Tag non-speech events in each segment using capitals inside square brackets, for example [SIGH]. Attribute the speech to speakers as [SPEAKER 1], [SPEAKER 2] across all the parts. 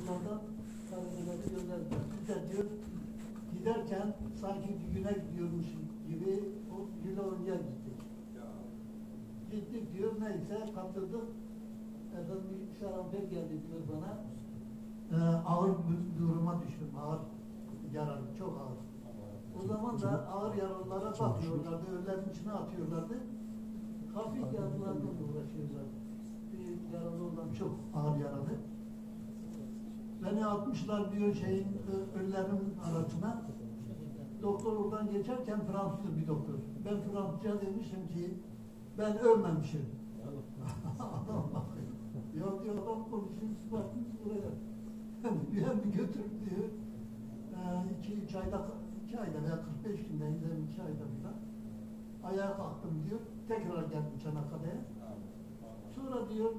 [SPEAKER 1] bunlardan talebeleri gönderdiler. Biz de diyor giderken sanki düğüne gidiyormuş gibi o güle oynaya gittik. Gittik diyor neyse katıldık. Efendim bir şarampel geldi diyor bana. Ee, ağır bir duruma düştüm. Ağır yaralı, çok ağır. O zaman da ağır yaralılara bakıyorlardı, ölülerin içine atıyorlardı. Hafif yaralılarla uğraşıyorlar. Bir yaralı olan çok. Beni atmışlar diyor şeyin ö- ölülerin arasına. Doktor oradan geçerken Fransız bir doktor. Ben Fransızca demişim ki ben ölmemişim. adam [LAUGHS] bakıyor. Ya diyor adam konuşuyor, siz baktınız buraya. [LAUGHS] bir bir götürüp diyor. Ee, iki, üç ayda, iki ayda veya 45 günde, izlerim iki ayda falan. Ayağa kalktım diyor. Tekrar geldim Çanakkale'ye. Sonra diyor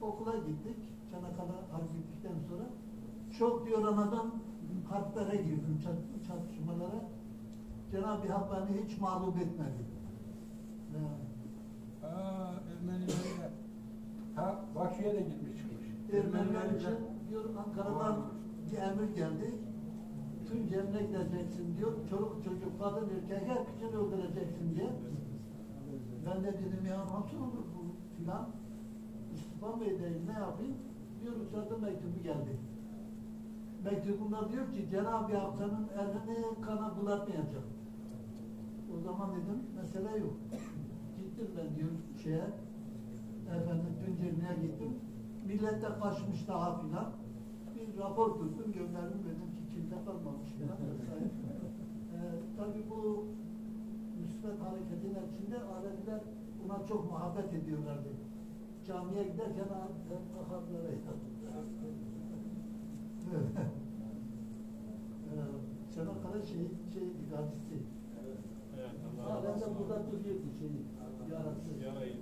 [SPEAKER 1] okula gittik. Çanakkale harp bittikten sonra. Çok diyor anadan harplere girdim, çat- çatışmalara. Cenab-ı Hak beni hiç mağlup etmedi. Yani,
[SPEAKER 2] Ha, Ermenilerle. Ha, Bakü'ye de gitmiş çıkmış.
[SPEAKER 1] Ermeniler için diyor Ankara'dan bir emir geldi. Tüm cemre gideceksin diyor. Çoluk çocuk, kadın erkek hepsini öldüreceksin diye. Ben de dedim ya nasıl olur bu filan. İstifa mı edeyim ne yapayım? Diyor uçakta mektubu geldi. Mektubunda diyor ki Cenab-ı Hak senin elini kana bulatmayacak. O zaman dedim mesele yok. Gittim ben diyor şeye efendim Tunceli'ne gittim. Millette kaçmış daha filan. Bir rapor tuttum gönderdim dedim ki kimde kalmamış filan. [LAUGHS] Ee, tabii bu müsbet hareketin içinde Aleviler buna çok muhabbet ediyorlardı. Camiye giderken ahadlara Çanakkale şey, şeydi, gazisi.
[SPEAKER 3] Evet,
[SPEAKER 1] Halen de burada duruyordu şeyi, yarası.
[SPEAKER 3] Yarayın.